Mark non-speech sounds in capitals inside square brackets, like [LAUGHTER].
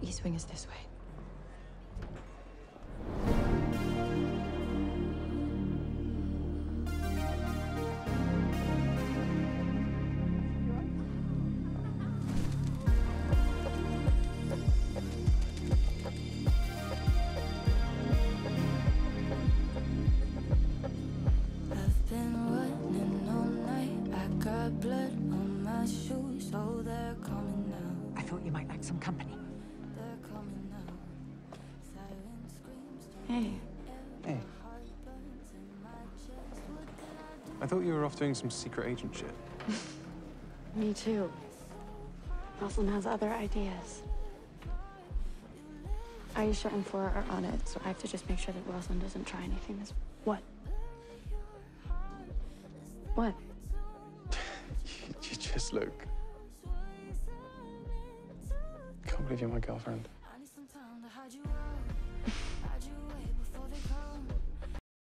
The East Wing is this way. I've been running all night. I got blood on my shoes. Oh, they're coming now. I thought you might like some company. Hey, Hey. I thought you were off doing some secret agent shit. [LAUGHS] me too. Rosalind has other ideas. Aisha and Flora are on it, so I have to just make sure that Rosalind doesn't try anything this. What? What? [LAUGHS] You just look. Can't believe you're my girlfriend.